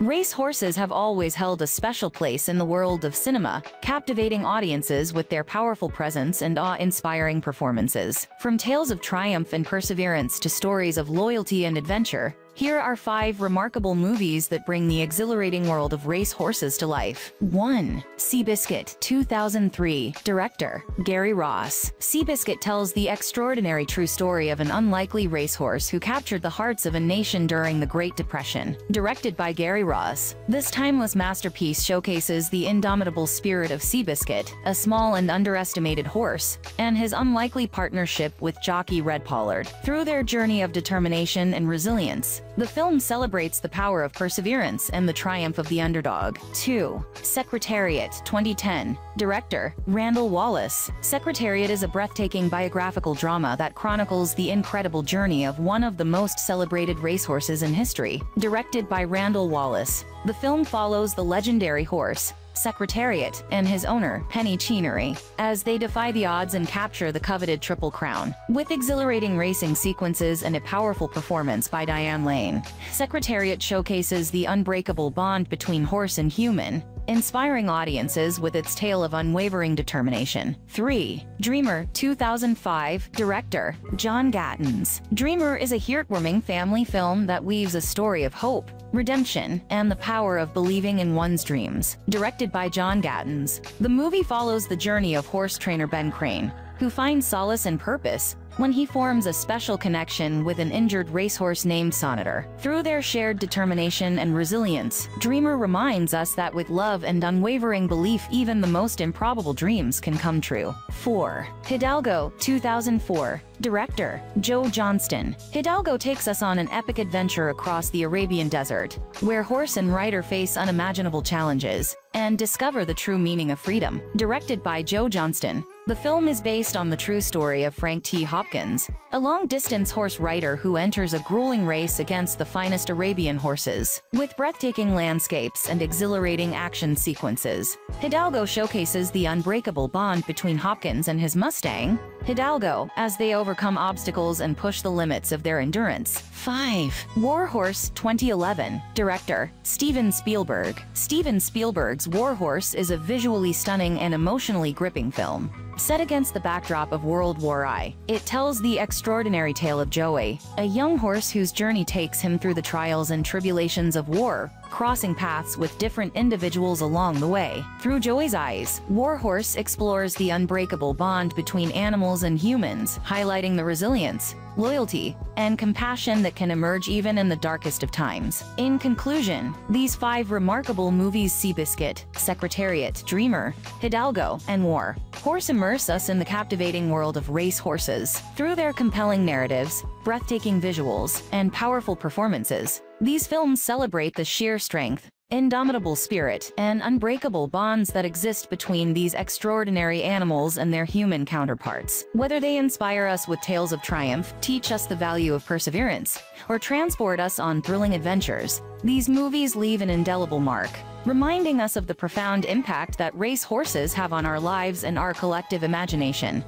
Race horses have always held a special place in the world of cinema, captivating audiences with their powerful presence and awe-inspiring performances. From tales of triumph and perseverance to stories of loyalty and adventure, here are five remarkable movies that bring the exhilarating world of race horses to life. 1. Seabiscuit, 2003. Director, Gary Ross. Seabiscuit tells the extraordinary true story of an unlikely racehorse who captured the hearts of a nation during the Great Depression. Directed by Gary Ross, this timeless masterpiece showcases the indomitable spirit of Seabiscuit, a small and underestimated horse, and his unlikely partnership with jockey Red Pollard. Through their journey of determination and resilience, the film celebrates the power of perseverance and the triumph of the underdog. 2. Secretariat, 2010. Director, Randall Wallace. Secretariat is a breathtaking biographical drama that chronicles the incredible journey of one of the most celebrated racehorses in history. Directed by Randall Wallace, the film follows the legendary horse, Secretariat, and his owner, Penny Chenery, as they defy the odds and capture the coveted Triple Crown. With exhilarating racing sequences and a powerful performance by Diane Lane, Secretariat showcases the unbreakable bond between horse and human, inspiring audiences with its tale of unwavering determination. 3. Dreamer 2005 Director John Gatins Dreamer is a heartwarming family film that weaves a story of hope, redemption, and the power of believing in one's dreams. Directed by John Gatins, the movie follows the journey of horse trainer Ben Crane, who finds solace and purpose when he forms a special connection with an injured racehorse named Sonador. Through their shared determination and resilience, Dreamer reminds us that with love and unwavering belief even the most improbable dreams can come true. 4. Hidalgo 2004 Director, Joe Johnston. Hidalgo takes us on an epic adventure across the Arabian desert, where horse and rider face unimaginable challenges and discover the true meaning of freedom. Directed by Joe Johnston, the film is based on the true story of Frank T. Hopkins, a long-distance horse rider who enters a grueling race against the finest Arabian horses. With breathtaking landscapes and exhilarating action sequences, Hidalgo showcases the unbreakable bond between Hopkins and his Mustang, Hidalgo, as they overcome obstacles and push the limits of their endurance. 5. Warhorse 2011 Director, Steven Spielberg Steven Spielberg's Warhorse is a visually stunning and emotionally gripping film. Set against the backdrop of World War I, it tells the extraordinary tale of Joey, a young horse whose journey takes him through the trials and tribulations of war, crossing paths with different individuals along the way. Through Joey's eyes, Warhorse explores the unbreakable bond between animals and humans, highlighting the resilience, loyalty, and compassion that can emerge even in the darkest of times. In conclusion, these five remarkable movies Seabiscuit, Secretariat, Dreamer, Hidalgo, and War Horse immerse us in the captivating world of race horses. Through their compelling narratives, breathtaking visuals, and powerful performances, these films celebrate the sheer strength, indomitable spirit, and unbreakable bonds that exist between these extraordinary animals and their human counterparts. Whether they inspire us with tales of triumph, teach us the value of perseverance, or transport us on thrilling adventures, these movies leave an indelible mark, reminding us of the profound impact that race horses have on our lives and our collective imagination.